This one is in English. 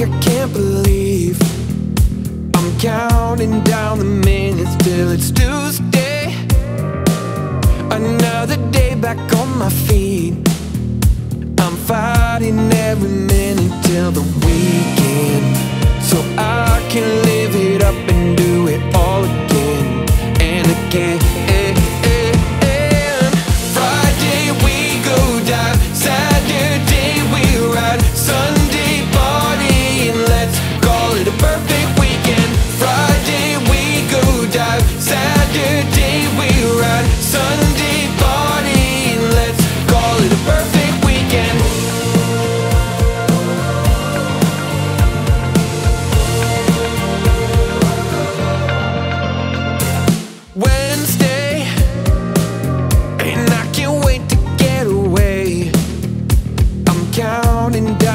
I can't believe I'm counting down the minutes till it's Tuesday. Another day back on my feet. I'm fighting every minute till the weekend. So I can live it up and do it all again And again something